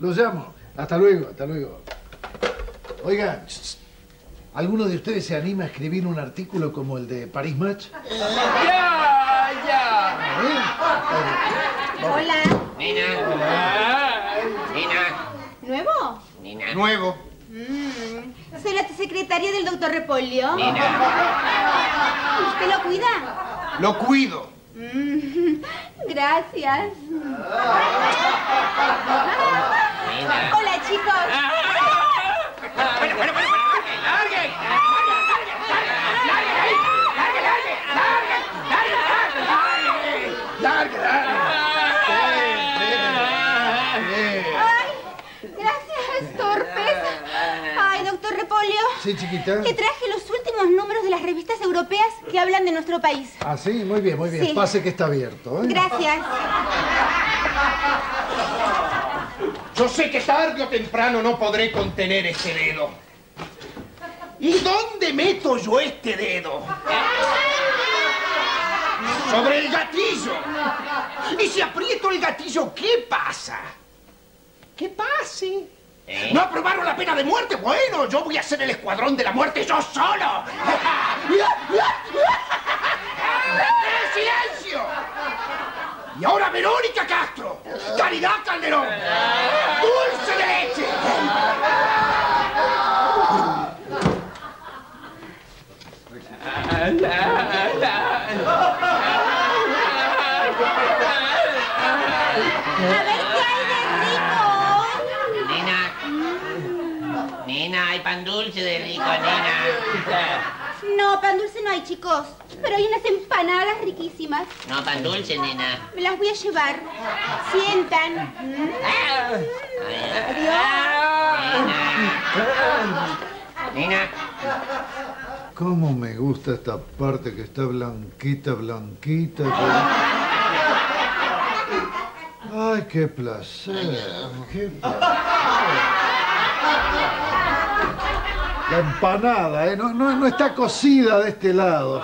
Lo llamo. Hasta luego, hasta luego. Oiga, ¿alguno de ustedes se anima a escribir un artículo como el de Paris Match? ¡Ya! ¡Ya! Hola. Nina. Nina. ¿Nuevo? Nina. Nuevo. Mm, soy la secretaria del doctor Repolio. Nina. ¿Usted lo cuida? Lo cuido. Mm, gracias. Nina. Hola, chicos. Bueno, bueno, bueno, bueno. ¡Largue! Largue, largue. Ay, gracias, torpes. Ay, doctor Repolio. Sí, chiquita. Le traje los últimos números de las revistas europeas que hablan de nuestro país. Ah, sí, muy bien, muy bien. Sí. Pase que está abierto. ¿eh? Gracias. Yo sé que tarde o temprano no podré contener este dedo. ¿Y dónde meto yo este dedo? Sobre el gatillo. Y si aprieto el gatillo, ¿qué pasa? ¿Qué pase? ¿Eh? ¿No aprobaron la pena de muerte? Bueno, yo voy a ser el escuadrón de la muerte yo solo. ¡Silencio! Y ahora Verónica Castro, Caridad Calderón, Dulce de Leche. A ver qué hay de rico. Nina. Nina, hay pan dulce de rico, nena. No, pan dulce no hay, chicos. Pero hay unas empanadas riquísimas. No, pan dulce, nena. Me las voy a llevar. Sientan. Mm. Nina. Nina. ¿Cómo me gusta esta parte que está blanquita, blanquita? Ay, qué placer. Qué placer. Empanada, ¿eh? No, no, no está cocida de este lado.